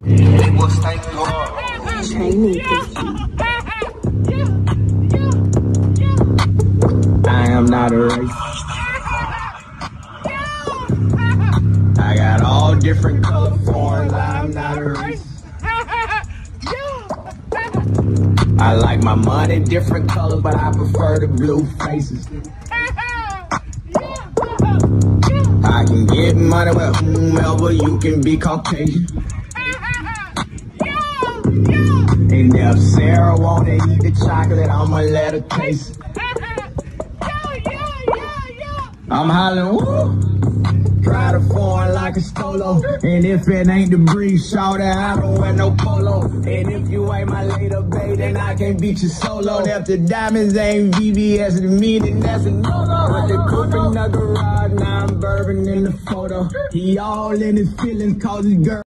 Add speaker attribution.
Speaker 1: I am not a racist. I got all different color forms. I'm not a racist. I like my money different color, but I prefer the blue faces. I can get money with whomever, you can be Caucasian. And if Sarah wanna eat the chocolate, I'ma let her taste it. I'm hollering, woo! Try to foreign like a stolo. And if it ain't the breeze, shout it, I don't wear no polo. And if you ain't my later babe, then I can't beat you solo. And if the diamonds ain't VVS to me, then that's a no-no. With the coupe in the garage, now I'm bourbon in the photo. He all in his feelings, cause his girl.